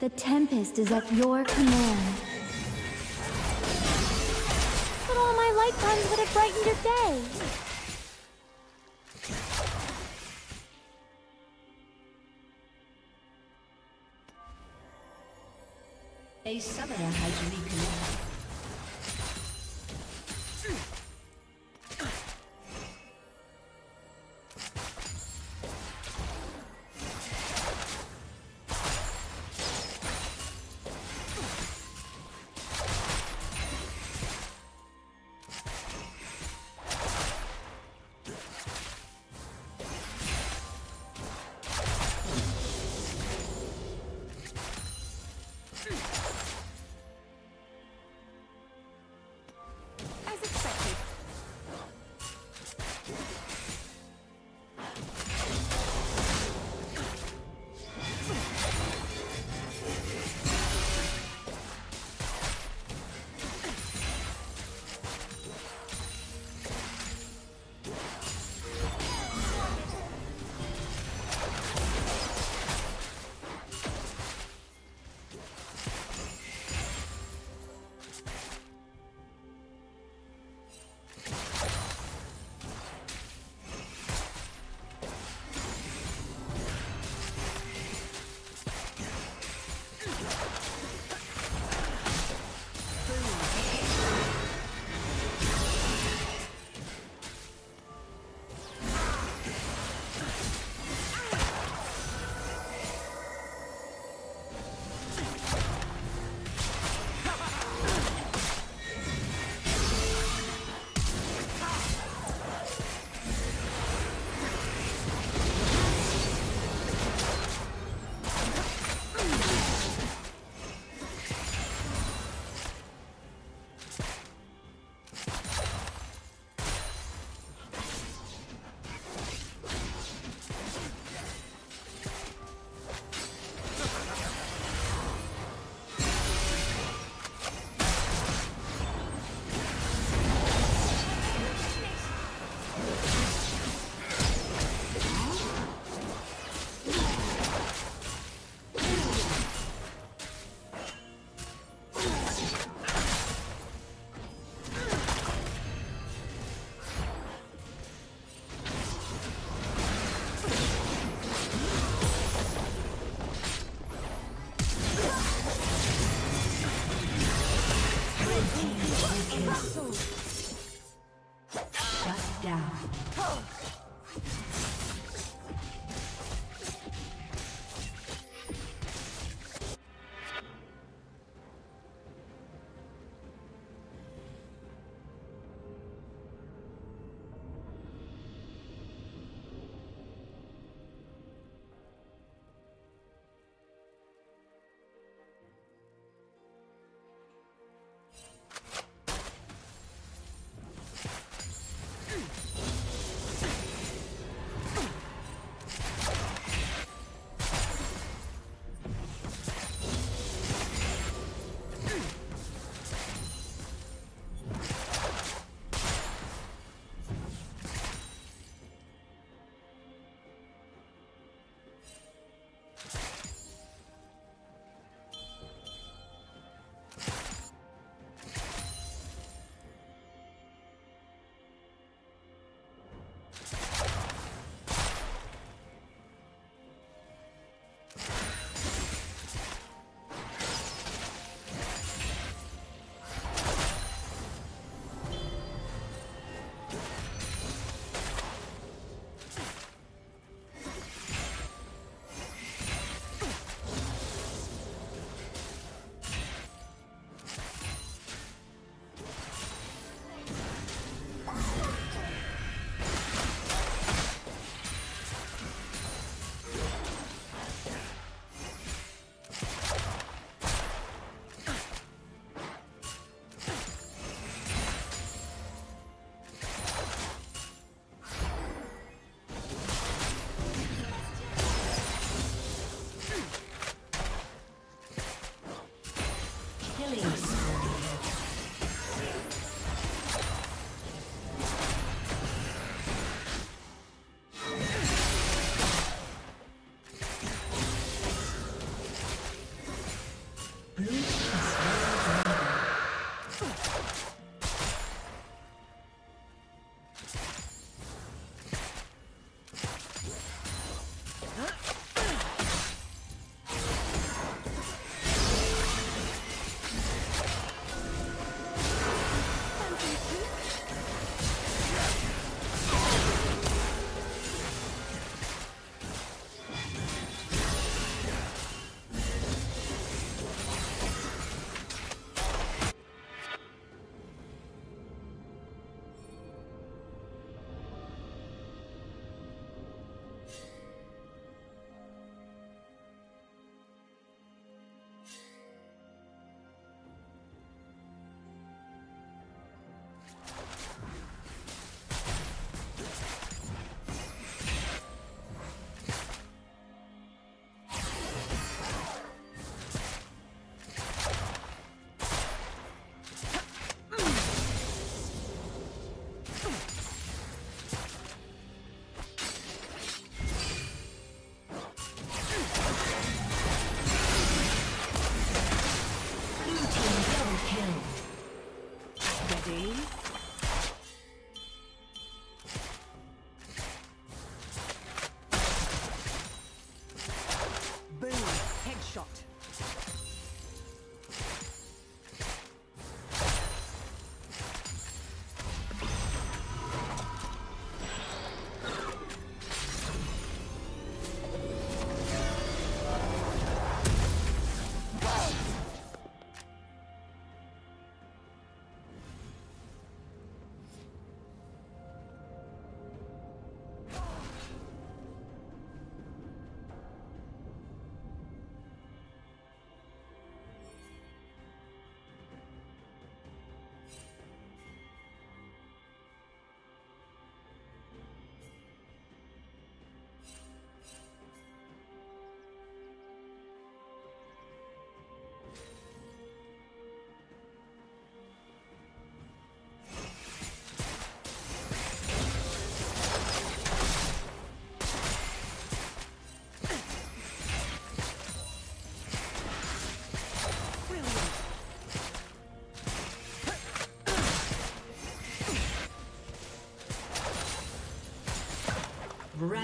The Tempest is at your command. But all my lifetimes would have brightened your day. A summoner has reconnected.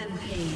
Rampage.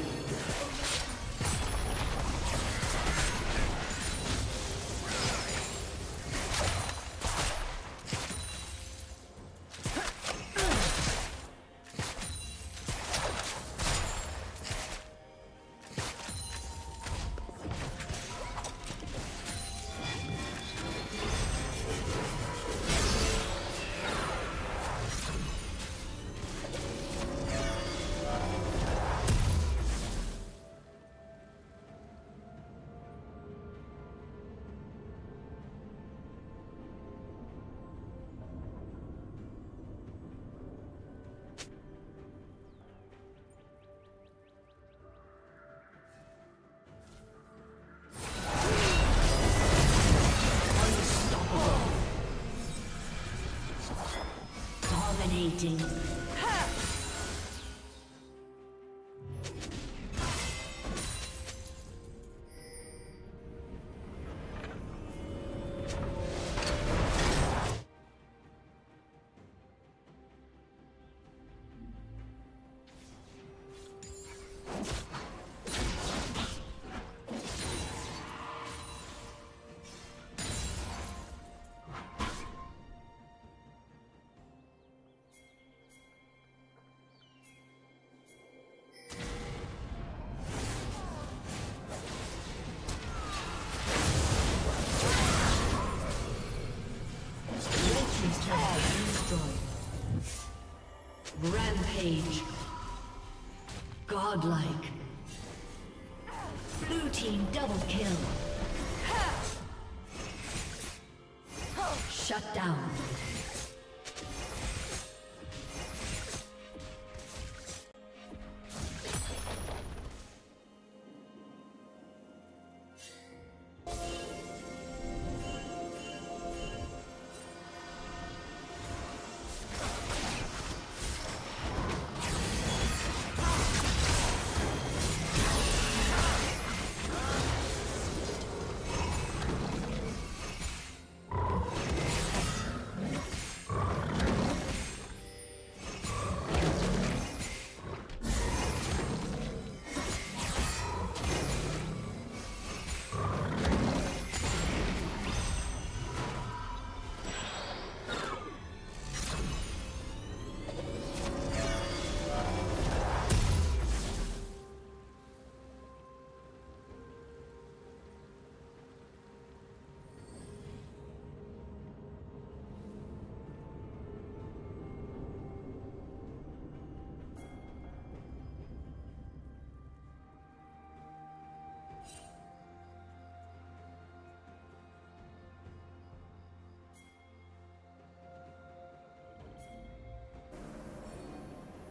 Dominating. Rampage. Godlike. Blue team double kill. Shut down.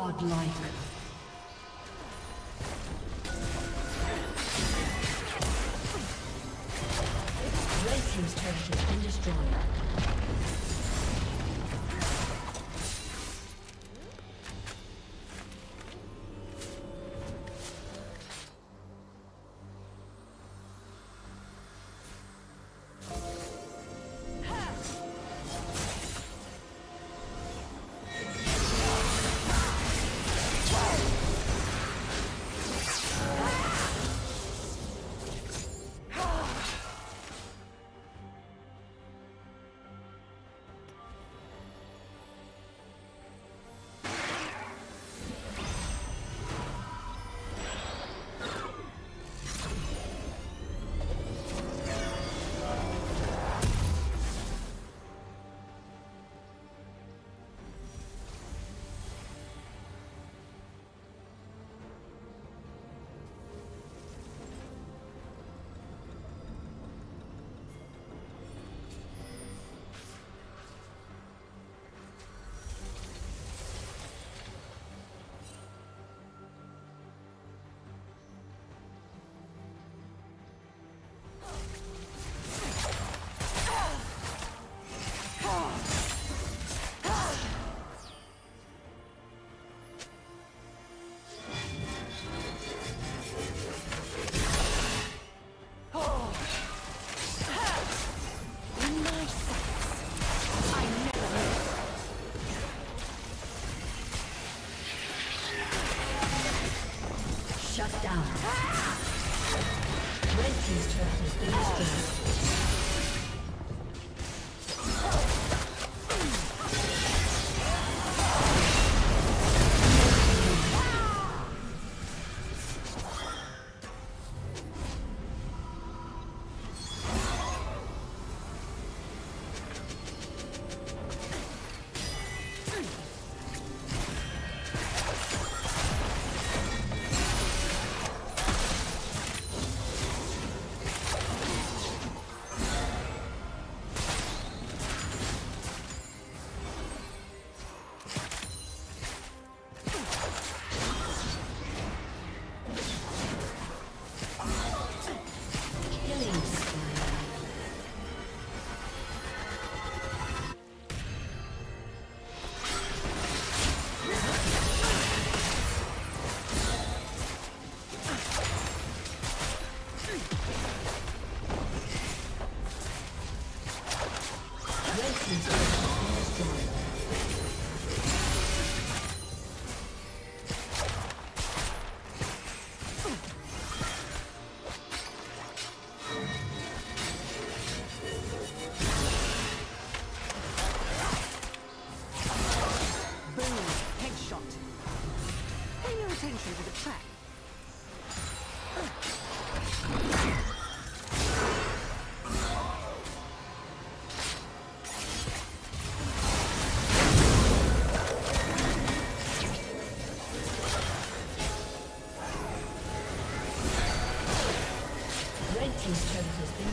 Godlike.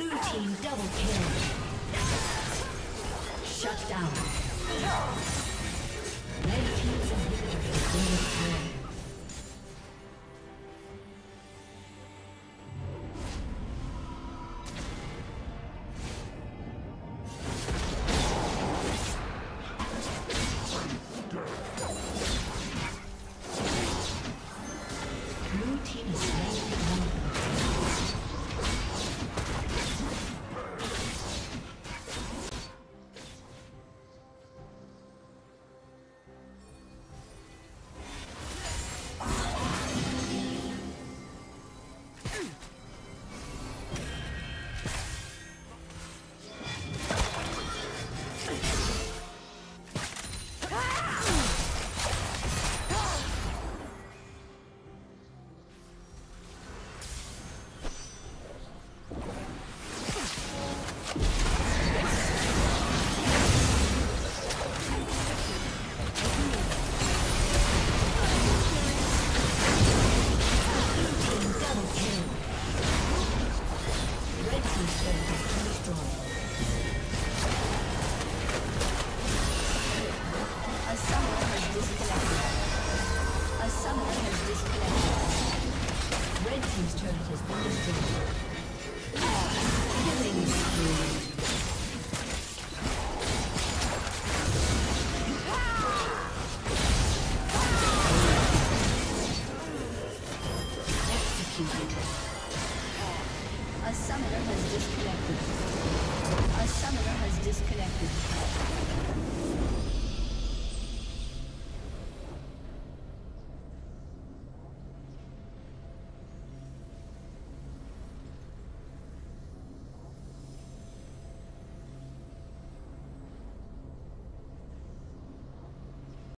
Blue team double kill. Shut down. Red team's inhibitor has been destroyed. scatters the distance. Killing spree.